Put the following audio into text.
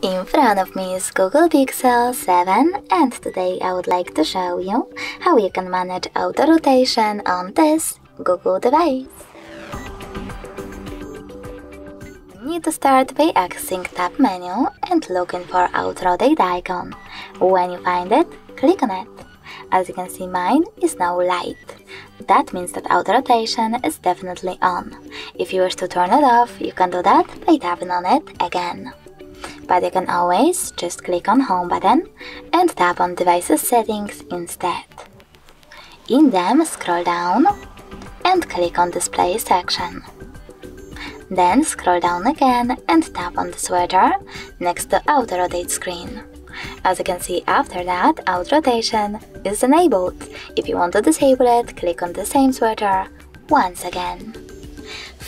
In front of me is Google Pixel 7 and today I would like to show you how you can manage auto rotation on this Google device. You need to start by accessing tab menu and looking for auto rotate icon. When you find it, click on it. As you can see mine is now light. That means that auto rotation is definitely on. If you wish to turn it off, you can do that by tapping on it again. But you can always just click on home button and tap on devices settings instead. In them scroll down and click on display section. Then scroll down again and tap on the sweater next to auto rotate screen. As you can see after that, auto rotation is enabled. If you want to disable it, click on the same sweater once again.